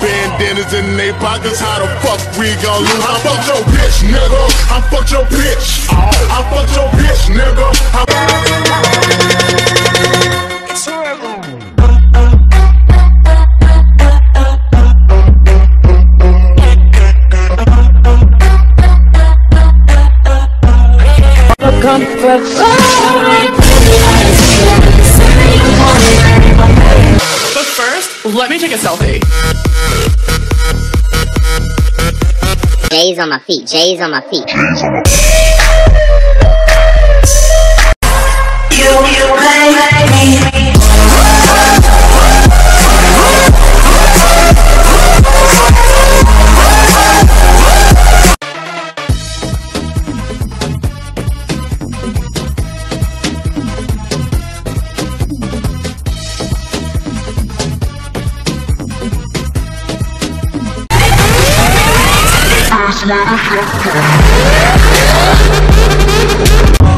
Bandanas in they pockets, how the fuck we gon' lose? I fuck your bitch, nigga. Let me take a selfie. J's on my feet, J's on my feet.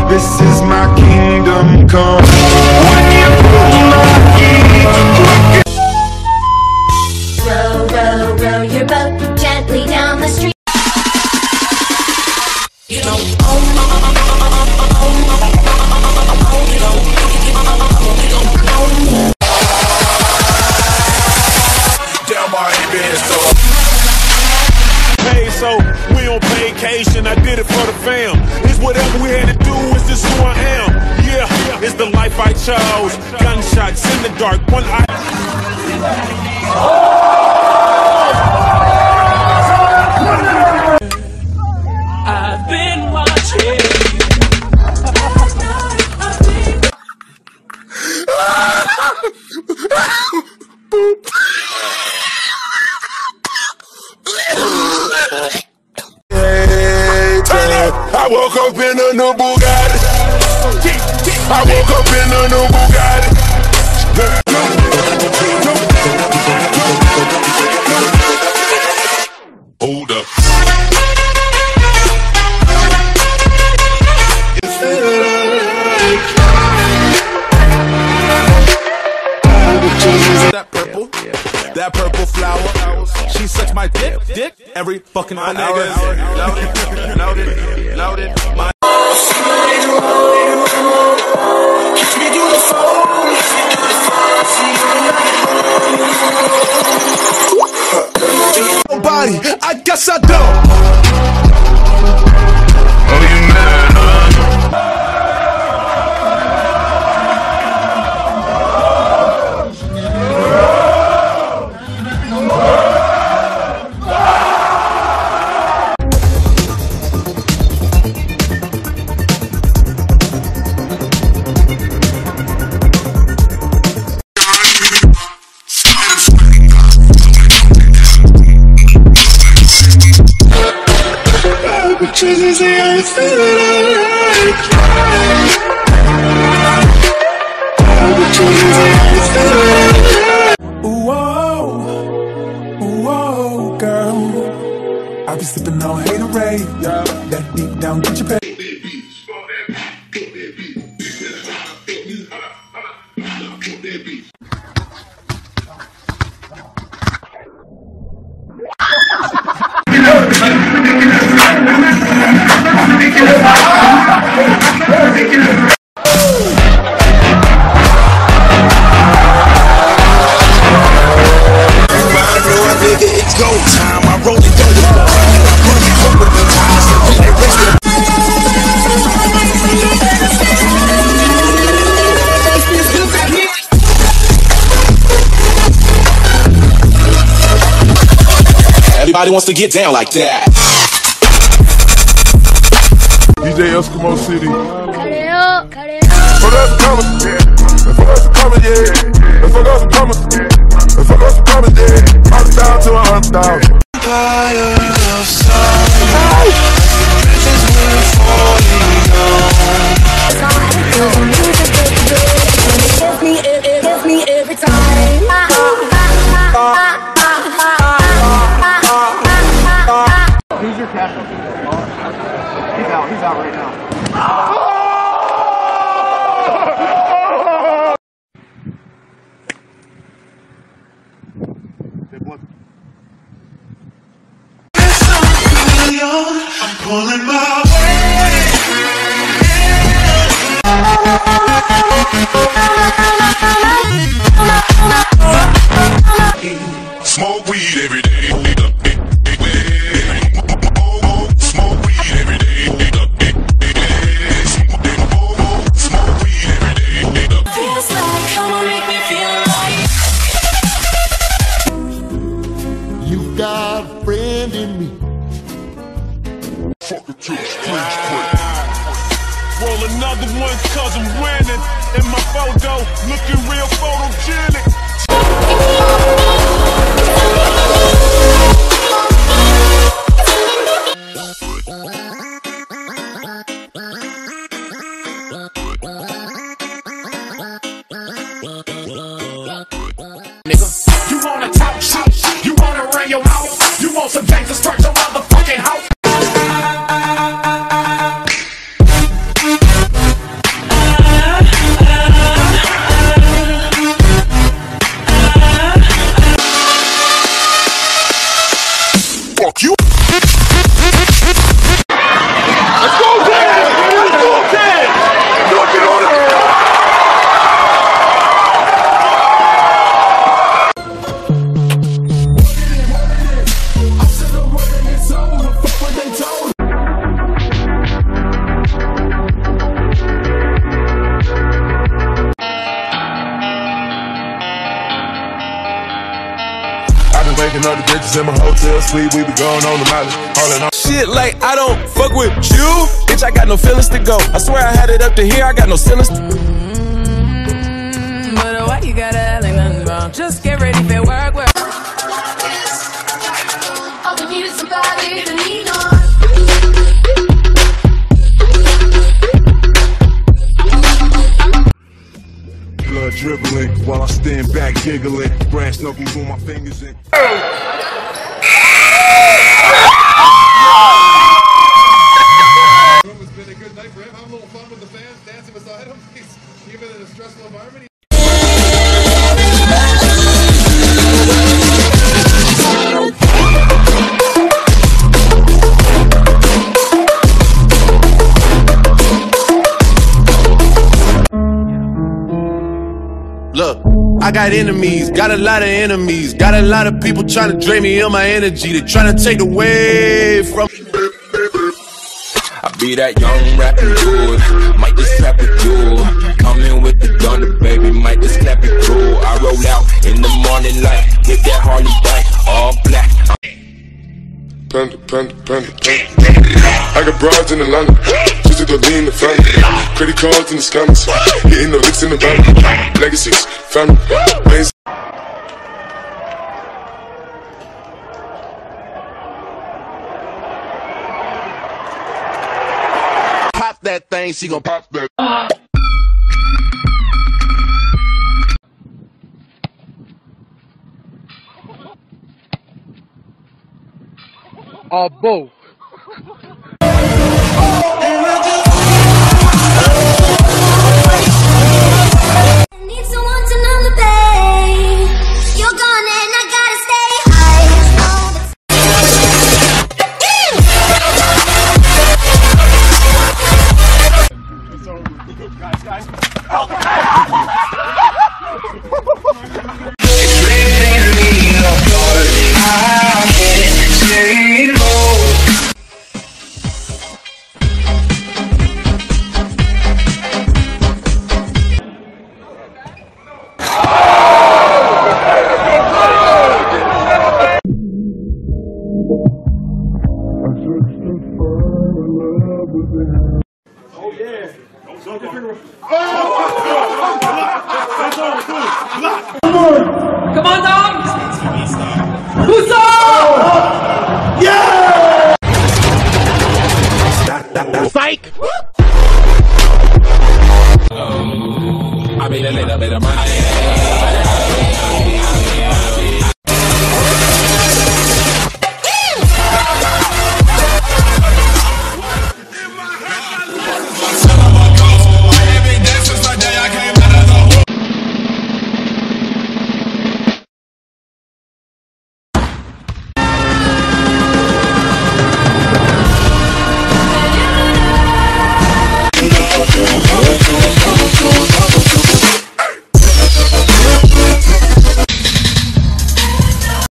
This is my kingdom come. Dark, one eye. I've been watching. I woke up in a new Bugatti. I woke up in a new Bugatti. My dick, dick every fucking hour. Loaded, loaded, loaded. My Nobody, I guess I don't. I be slipping on haterade. Yeah, that deep down, get your pay. it down. Everybody wants to get down like that. DJ Eskimo City. Careo, careo. Fuck us some commas, yeah. Fuck us some commas, yeah. Fuck us some commas, yeah. Fuck us some commas, yeah. Hundred thousand to a hundred thousand. I'm pulling my Smoke weed every day. I've been waking up the bitches in my hotel suite. We be going on the mileage, all in all. Shit, like I don't fuck with you. Bitch, I got no feelings to go. I swear I had it up to here. I got no ceilings. To- But uh, why you gotta act like nothing wrong? Just get back giggling. Brass knuckles on my fingers and. I got enemies, got a lot of enemies, got a lot of people trying to drain me of my energy. They trying to take away from. Me. I be that young rapping dude, might just slap it dude. Coming with the thunder, baby, might just slap it cool. I roll out in the morning light, hit that Harley bike, all black. Panda, panda, panda, panda. I got broads in the Just to go lean the family. Credit cards in the scammers. Hitting the licks in the van. Legacies, family. Ways. Pop that thing, she gon' pop that. Need Oh yeah. Don't don't oh! Come on! Come on, dog! Who's up? Yeah! Psych! I made a little bit of money.